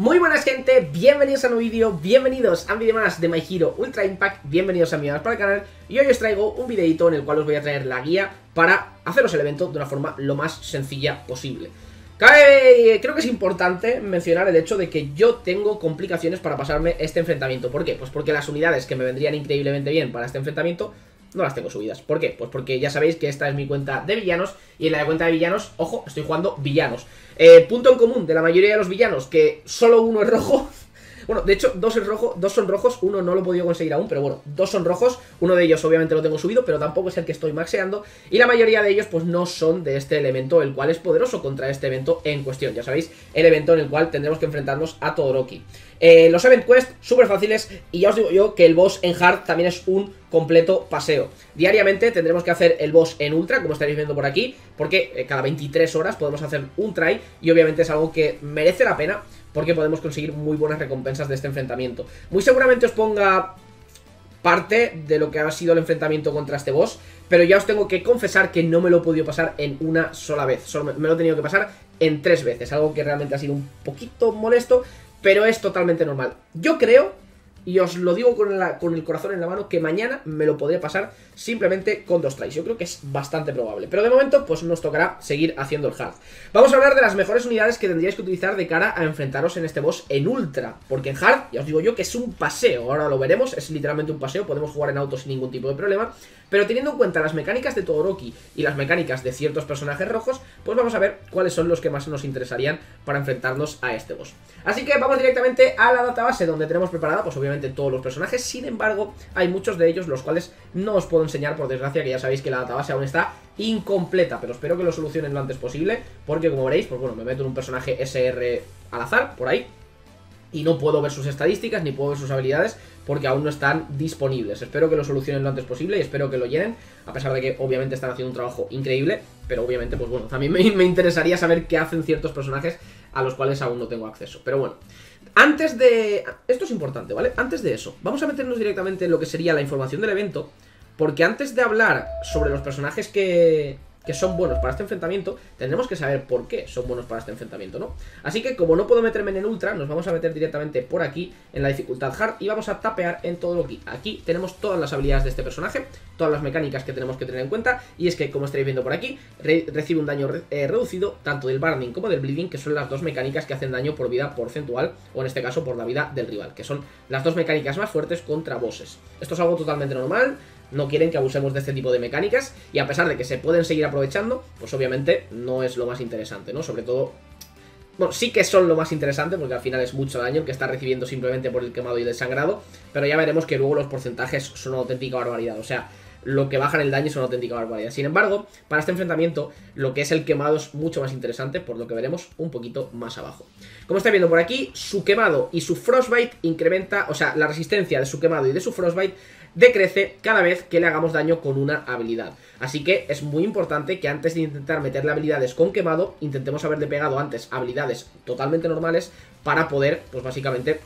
Muy buenas gente, bienvenidos a un nuevo vídeo, bienvenidos a un vídeo más de My Hero Ultra Impact, bienvenidos a mi para el canal. Y hoy os traigo un videito en el cual os voy a traer la guía para haceros el evento de una forma lo más sencilla posible. creo que es importante mencionar el hecho de que yo tengo complicaciones para pasarme este enfrentamiento, ¿por qué? Pues porque las unidades que me vendrían increíblemente bien para este enfrentamiento no las tengo subidas. ¿Por qué? Pues porque ya sabéis que esta es mi cuenta de villanos y en la cuenta de villanos, ojo, estoy jugando villanos. Eh, punto en común de la mayoría de los villanos, que solo uno es rojo. Bueno, de hecho, dos, es rojo, dos son rojos, uno no lo he podido conseguir aún, pero bueno, dos son rojos, uno de ellos obviamente lo tengo subido, pero tampoco es el que estoy maxeando, y la mayoría de ellos pues no son de este elemento, el cual es poderoso contra este evento en cuestión, ya sabéis, el evento en el cual tendremos que enfrentarnos a Todoroki. Eh, los event quest, súper fáciles, y ya os digo yo que el boss en hard también es un completo paseo. Diariamente tendremos que hacer el boss en ultra, como estaréis viendo por aquí, porque eh, cada 23 horas podemos hacer un try, y obviamente es algo que merece la pena, porque podemos conseguir muy buenas recompensas de este enfrentamiento. Muy seguramente os ponga parte de lo que ha sido el enfrentamiento contra este boss, pero ya os tengo que confesar que no me lo he podido pasar en una sola vez, solo me lo he tenido que pasar en tres veces, algo que realmente ha sido un poquito molesto, pero es totalmente normal. Yo creo y os lo digo con, el corazón en la mano que mañana me lo podré pasar simplemente con dos tries. Yo creo que es bastante probable. Pero de momento, pues nos tocará seguir haciendo el hard. Vamos a hablar de las mejores unidades que tendríais que utilizar de cara a enfrentaros en este boss en ultra. Porque en hard, ya os digo yo que es un paseo. Ahora lo veremos, es literalmente un paseo. Podemos jugar en auto sin ningún tipo de problema. Pero teniendo en cuenta las mecánicas de Todoroki y las mecánicas de ciertos personajes rojos, pues vamos a ver cuáles son los que más nos interesarían para enfrentarnos a este boss. Así que vamos directamente a la database donde tenemos preparada, pues obviamente todos los personajes, sin embargo, hay muchos de ellos los cuales no os puedo enseñar, por desgracia, que ya sabéis que la database aún está incompleta, pero espero que lo solucionen lo antes posible, porque como veréis, pues bueno, me meto en un personaje SR al azar, por ahí, y no puedo ver sus estadísticas ni puedo ver sus habilidades porque aún no están disponibles. Espero que lo solucionen lo antes posible y espero que lo llenen, a pesar de que obviamente están haciendo un trabajo increíble, pero obviamente, pues bueno, también me, me interesaría saber qué hacen ciertos personajes a los cuales aún no tengo acceso. Pero bueno, antes de... Esto es importante, ¿vale? Antes de eso, vamos a meternos directamente en lo que sería la información del evento, porque antes de hablar sobre los personajes que, que son buenos para este enfrentamiento, tendremos que saber por qué son buenos para este enfrentamiento, ¿no? Así que como no puedo meterme en el ultra, nos vamos a meter directamente por aquí, en la dificultad hard, y vamos a tapear en todo lo que... Aquí tenemos todas las habilidades de este personaje, todas las mecánicas que tenemos que tener en cuenta, y es que, como estaréis viendo por aquí, recibe un daño eh, reducido, tanto del burning como del bleeding, que son las dos mecánicas que hacen daño por vida porcentual, o en este caso por la vida del rival, que son las dos mecánicas más fuertes contra bosses. Esto es algo totalmente normal, no quieren que abusemos de este tipo de mecánicas y a pesar de que se pueden seguir aprovechando, pues obviamente no es lo más interesante, ¿no? Sobre todo... Bueno, sí que son lo más interesante porque al final es mucho daño que está recibiendo simplemente por el quemado y el sangrado, pero ya veremos que luego los porcentajes son una auténtica barbaridad, o sea, lo que bajan el daño es una auténtica barbaridad. Sin embargo, para este enfrentamiento, lo que es el quemado es mucho más interesante, por lo que veremos un poquito más abajo. Como estáis viendo por aquí, su quemado y su frostbite incrementa, o sea, la resistencia de su quemado y de su frostbite decrece cada vez que le hagamos daño con una habilidad. Así que es muy importante que antes de intentar meterle habilidades con quemado, intentemos haberle pegado antes habilidades totalmente normales para poder, pues básicamente,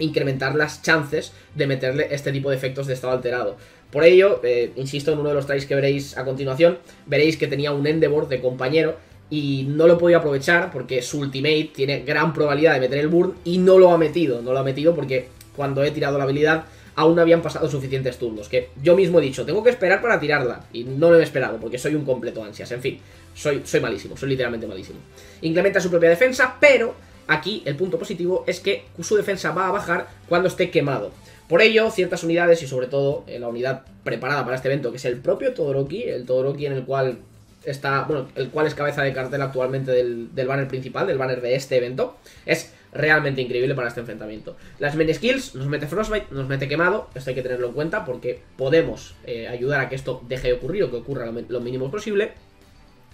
incrementar las chances de meterle este tipo de efectos de estado alterado. Por ello, eh, insisto en uno de los tries que veréis a continuación, veréis que tenía un Endeavor de compañero y no lo podido aprovechar porque su ultimate tiene gran probabilidad de meter el burn y no lo ha metido, no lo ha metido porque cuando he tirado la habilidad aún no habían pasado suficientes turnos. Que yo mismo he dicho, tengo que esperar para tirarla. Y no lo he esperado, porque soy un completo ansias. En fin, soy, soy malísimo, soy literalmente malísimo. Incrementa su propia defensa, pero aquí el punto positivo es que su defensa va a bajar cuando esté quemado. Por ello, ciertas unidades y sobre todo eh, la unidad preparada para este evento, que es el propio Todoroki, el Todoroki en el cual está, bueno, el cual es cabeza de cartel actualmente del, banner principal, del banner de este evento, es realmente increíble para este enfrentamiento. Las main skills nos mete Frostbite, nos mete quemado, esto hay que tenerlo en cuenta porque podemos eh, ayudar a que esto deje de ocurrir o que ocurra lo, mínimo posible.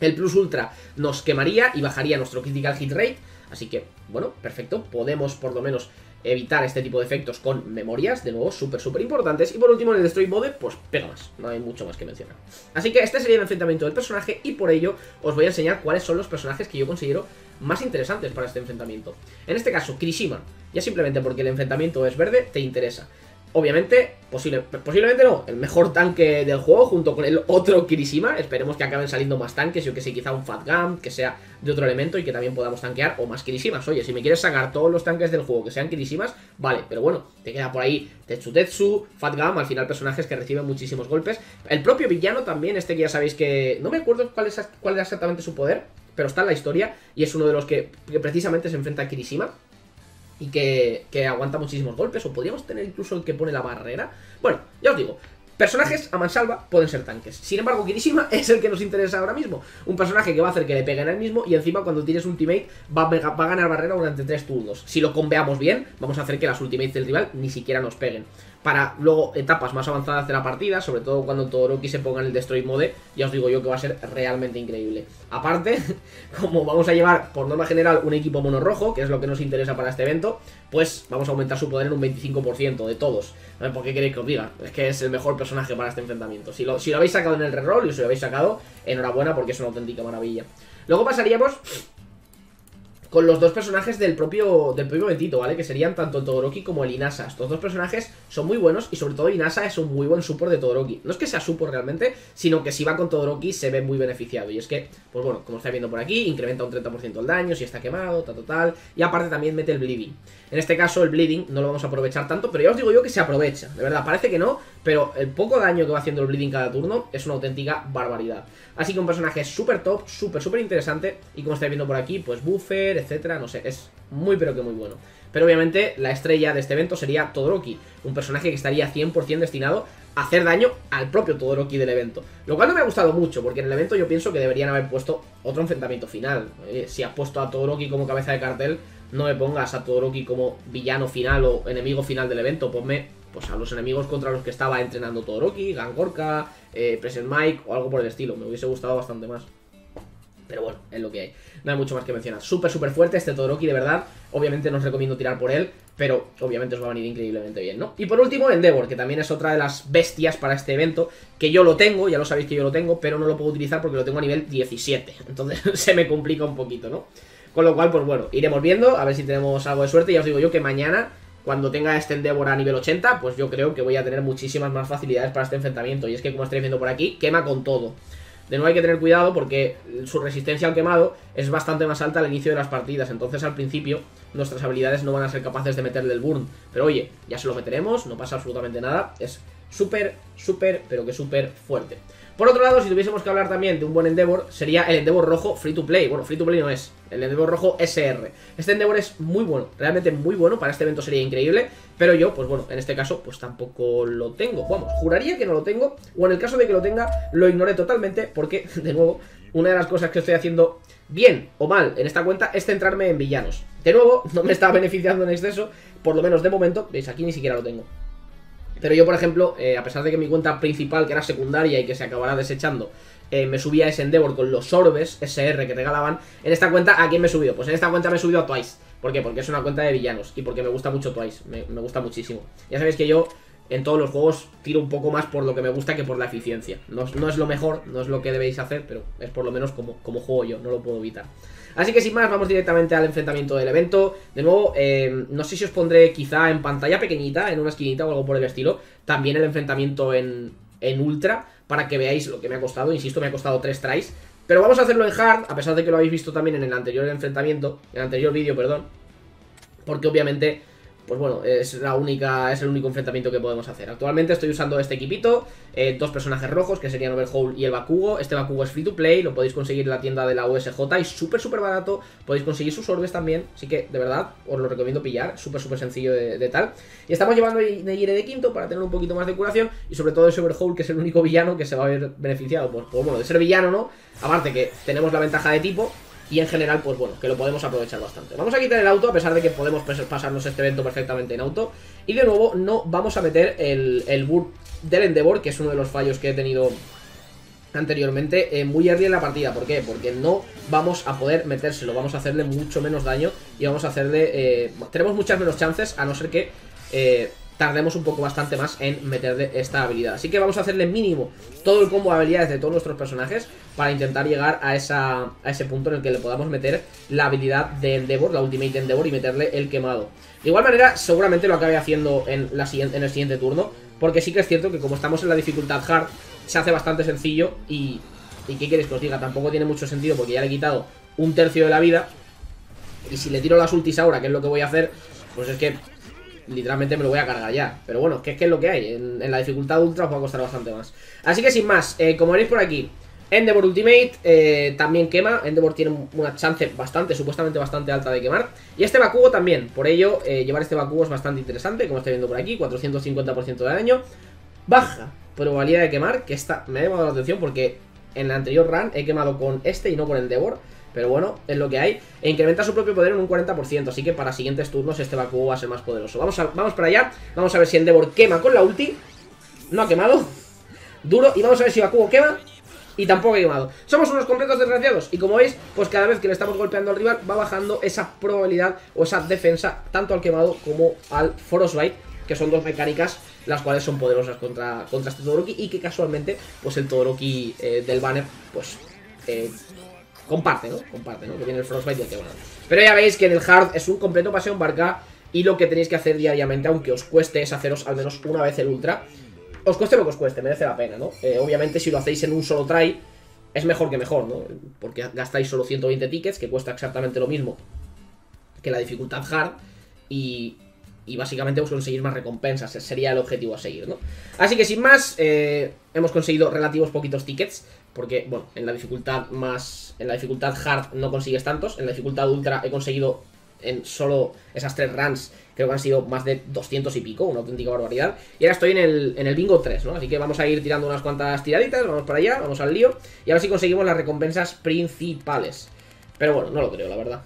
El plus ultra nos quemaría y bajaría nuestro critical hit rate, así que, bueno, perfecto, podemos por lo menos evitar este tipo de efectos con memorias, de nuevo, súper, súper importantes. Y por último, en el Destroy Mode, pues pega más, no hay mucho más que mencionar. Así que este sería el enfrentamiento del personaje y por ello os voy a enseñar cuáles son los personajes que yo considero más interesantes para este enfrentamiento. En este caso, Kirishima, ya simplemente porque el enfrentamiento es verde, te interesa. Obviamente, posible, posiblemente no, el mejor tanque del juego junto con el otro Kirishima. Esperemos que acaben saliendo más tanques, yo que sé, quizá un Fat Gum, que sea de otro elemento y que también podamos tanquear o más Kirishimas. Oye, si me quieres sacar todos los tanques del juego que sean Kirishimas, vale, pero bueno, te queda por ahí Tetsu Fat Gum, al final personajes que reciben muchísimos golpes. El propio villano también, este que ya sabéis que... No me acuerdo cuál, es, cuál era exactamente su poder, pero está en la historia y es uno de los que, que precisamente se enfrenta a Kirishima y que, que, aguanta muchísimos golpes, o podríamos tener incluso el que pone la barrera. Bueno, ya os digo, personajes a mansalva pueden ser tanques. Sin embargo, Kirishima es el que nos interesa ahora mismo. Un personaje que va a hacer que le peguen al mismo y encima cuando tires ultimate va a, va a ganar barrera durante tres turnos. Si lo conveamos bien, vamos a hacer que las ultimates del rival ni siquiera nos peguen para luego etapas más avanzadas de la partida, sobre todo cuando Todoroki se ponga en el Destroy Mode, ya os digo yo que va a ser realmente increíble. Aparte, como vamos a llevar por norma general un equipo mono rojo, que es lo que nos interesa para este evento, pues vamos a aumentar su poder en un 25% de todos. ¿Por qué queréis que os diga? Es que es el mejor personaje para este enfrentamiento. Si lo, si lo habéis sacado en el reroll y si lo habéis sacado, enhorabuena porque es una auténtica maravilla. Luego pasaríamos con los dos personajes del propio del propio Bentito, ¿vale? Que serían tanto Todoroki como el Inasa. Estos dos personajes son muy buenos y sobre todo Inasa es un muy buen support de Todoroki. No es que sea support realmente, sino que si va con Todoroki se ve muy beneficiado. Y es que, pues bueno, como estáis viendo por aquí, incrementa un 30% el daño si está quemado, tal, tal, Y aparte también mete el bleeding. En este caso el bleeding no lo vamos a aprovechar tanto, pero ya os digo yo que se aprovecha. De verdad, parece que no, pero el poco daño que va haciendo el bleeding cada turno es una auténtica barbaridad. Así que un personaje súper top, súper, súper interesante. Y como estáis viendo por aquí, pues buffer, etcétera, no sé, es muy pero que muy bueno. Pero obviamente la estrella de este evento sería Todoroki, un personaje que estaría 100% destinado a hacer daño al propio Todoroki del evento. Lo cual no me ha gustado mucho, porque en el evento yo pienso que deberían haber puesto otro enfrentamiento final. Eh, si has puesto a Todoroki como cabeza de cartel, no me pongas a Todoroki como villano final o enemigo final del evento, ponme pues a los enemigos contra los que estaba entrenando Todoroki, Gangorka, eh, Present Mike o algo por el estilo. Me hubiese gustado bastante más. Pero bueno, es lo que hay. No hay mucho más que mencionar. Súper, súper fuerte este Todoroki, de verdad. Obviamente no os recomiendo tirar por él, pero obviamente os va a venir increíblemente bien, ¿no? Y por último, Endeavor, que también es otra de las bestias para este evento, que yo lo tengo, ya lo sabéis que yo lo tengo, pero no lo puedo utilizar porque lo tengo a nivel 17. Entonces se me complica un poquito, ¿no? Con lo cual, pues bueno, iremos viendo, a ver si tenemos algo de suerte. Ya os digo yo que mañana cuando tenga este Endeavor a nivel 80, pues yo creo que voy a tener muchísimas más facilidades para este enfrentamiento. Y es que, como estáis viendo por aquí, quema con todo. De nuevo hay que tener cuidado porque su resistencia al quemado es bastante más alta al inicio de las partidas. Entonces, al principio, nuestras habilidades no van a ser capaces de meterle el burn. Pero oye, ya se lo meteremos, no pasa absolutamente nada. Es súper, súper, pero que súper fuerte. Por otro lado, si tuviésemos que hablar también de un buen Endeavor, sería el Endeavor rojo Free to Play. Bueno, Free to Play no es, el Endeavor rojo SR. Este Endeavor es muy bueno, realmente muy bueno, para este evento sería increíble, pero yo, pues bueno, en este caso, pues tampoco lo tengo. Vamos, juraría que no lo tengo, o en el caso de que lo tenga, lo ignoré totalmente, porque, de nuevo, una de las cosas que estoy haciendo bien o mal en esta cuenta es centrarme en villanos. De nuevo, no me está beneficiando en exceso, por lo menos de momento, veis, aquí ni siquiera lo tengo. Pero yo, por ejemplo, eh, a pesar de que mi cuenta principal, que era secundaria y que se acabará desechando, eh, me subía ese Endeavor con los orbes SR que regalaban, en esta cuenta, ¿a quién me he subido? Pues en esta cuenta me he subido a Twice. ¿Por qué? Porque es una cuenta de villanos y porque me gusta mucho Twice, me, gusta muchísimo. Ya sabéis que yo en todos los juegos tiro un poco más por lo que me gusta que por la eficiencia. No, no, es lo mejor, no es lo que debéis hacer, pero es por lo menos como, como juego yo, no lo puedo evitar. Así que sin más, vamos directamente al enfrentamiento del evento. De nuevo, eh, no sé si os pondré quizá en pantalla pequeñita, en una esquinita o algo por el estilo, también el enfrentamiento en, en ultra, para que veáis lo que me ha costado. Insisto, me ha costado 3 tries. Pero vamos a hacerlo en hard, a pesar de que lo habéis visto también en el anterior enfrentamiento, en el anterior vídeo, perdón. Porque obviamente pues bueno, es la única, es el único enfrentamiento que podemos hacer. Actualmente estoy usando este equipito, eh, dos personajes rojos, que serían Overhaul y el Bakugo. Este Bakugo es free to play, lo podéis conseguir en la tienda de la USJ y súper, súper barato. Podéis conseguir sus orbes también, así que de verdad os lo recomiendo pillar, súper, súper sencillo de, tal. Y estamos llevando Neyire de quinto para tener un poquito más de curación y sobre todo ese Overhaul, que es el único villano que se va a ver beneficiado. Pues, pues bueno, de ser villano, ¿no? Aparte que tenemos la ventaja de tipo, y en general, pues bueno, que lo podemos aprovechar bastante. Vamos a quitar el auto, a pesar de que podemos pasarnos este evento perfectamente en auto. Y de nuevo, no vamos a meter el, el del Endeavor, que es uno de los fallos que he tenido anteriormente, eh, muy early en la partida. ¿Por qué? Porque no vamos a poder metérselo, vamos a hacerle mucho menos daño y vamos a hacerle... Eh, tenemos muchas menos chances, a no ser que... Eh, tardemos un poco bastante más en meterle esta habilidad. Así que vamos a hacerle mínimo todo el combo de habilidades de todos nuestros personajes para intentar llegar a, esa, a ese punto en el que le podamos meter la habilidad de Endeavor, la Ultimate Endeavor y meterle el quemado. De igual manera, seguramente lo acabe haciendo en, la en el siguiente turno, porque sí que es cierto que como estamos en la dificultad hard, se hace bastante sencillo y... ¿Y qué queréis que os diga? Tampoco tiene mucho sentido porque ya le he quitado un tercio de la vida y si le tiro las ultis ahora, que es lo que voy a hacer, pues es que literalmente me lo voy a cargar ya. Pero bueno, que es que es lo que hay. En, la dificultad ultra os va a costar bastante más. Así que sin más, eh, como veréis por aquí, Endeavor Ultimate eh, también quema. Endeavor tiene una chance bastante, supuestamente bastante alta de quemar. Y este Bakugo también. Por ello, eh, llevar este Bakugo es bastante interesante, como estáis viendo por aquí. 450% de daño. Baja probabilidad de quemar, que esta me ha llamado la atención porque en la anterior run he quemado con este y no con Endeavor. Pero bueno, es lo que hay. E incrementa su propio poder en un 40%. Así que para siguientes turnos este Bakugo va a ser más poderoso. Vamos, a, vamos para allá. Vamos a ver si Endeavor quema con la ulti. No ha quemado. Duro. Y vamos a ver si Bakugo quema. Y tampoco ha quemado. Somos unos completos desgraciados. Y como veis, pues cada vez que le estamos golpeando al rival, va bajando esa probabilidad o esa defensa, tanto al quemado como al Frostbite, que son dos mecánicas las cuales son poderosas contra, contra este Todoroki y que casualmente, pues el Todoroki eh, del banner, pues eh, comparte, ¿no? Comparte, ¿no? Que viene el Frostbite y el Quemado. Pero ya veis que en el Hard es un completo paseo en barca y lo que tenéis que hacer diariamente, aunque os cueste, es haceros al menos una vez el Ultra. Os cueste lo que os cueste, merece la pena, ¿no? Eh, obviamente si lo hacéis en un solo try, es mejor que mejor, ¿no? Porque gastáis solo 120 tickets, que cuesta exactamente lo mismo que la dificultad Hard, y, y básicamente os conseguir más recompensas, sería el objetivo a seguir, ¿no? Así que sin más, eh, hemos conseguido relativos poquitos tickets, porque, bueno, en la dificultad más, en la dificultad hard no consigues tantos, en la dificultad ultra he conseguido en solo esas tres runs, creo que han sido más de 200 y pico, una auténtica barbaridad. Y ahora estoy en el, en el bingo 3, ¿no? Así que vamos a ir tirando unas cuantas tiraditas, vamos para allá, vamos al lío, y a ver si conseguimos las recompensas principales. Pero bueno, no lo creo, la verdad.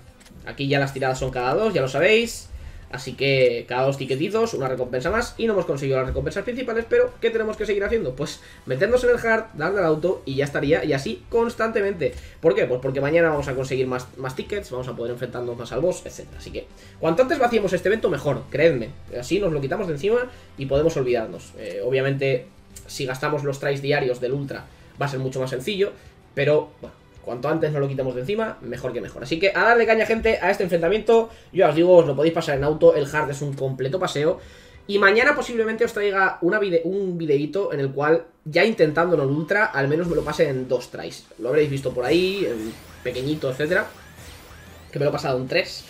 Aquí ya las tiradas son cada dos, ya lo sabéis. Así que cada dos ticketitos, una recompensa más Y no hemos conseguido las recompensas principales Pero, ¿qué tenemos que seguir haciendo? Pues meternos en el hard, darle al auto y ya estaría Y así constantemente ¿Por qué? Pues porque mañana vamos a conseguir más, más tickets Vamos a poder enfrentarnos más al boss, etc Así que, cuanto antes vaciemos este evento, mejor Creedme, así nos lo quitamos de encima Y podemos olvidarnos eh, Obviamente, si gastamos los tries diarios del ultra Va a ser mucho más sencillo Pero, bueno Cuanto antes no lo quitamos de encima, mejor que mejor. Así que a darle caña, gente, a este enfrentamiento. Yo os digo, os lo podéis pasar en auto. El hard es un completo paseo. Y mañana posiblemente os traiga una un videito en el cual, ya intentándolo en ultra, al menos me lo pase en dos tries. Lo habréis visto por ahí, en pequeñito, etcétera. Que me lo he pasado en tres.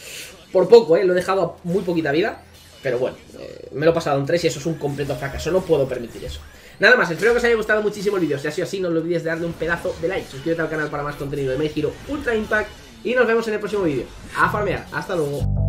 Por poco, ¿eh? Lo he dejado a muy poquita vida. Pero bueno, eh, me lo he pasado en tres y eso es un completo fracaso. No puedo permitir eso. Nada más, espero que os haya gustado muchísimo el vídeo. Si ha sido así, no olvides de darle un pedazo de like. Suscríbete al canal para más contenido de My Hero Ultra Impact. Y nos vemos en el próximo vídeo. A farmear. Hasta luego.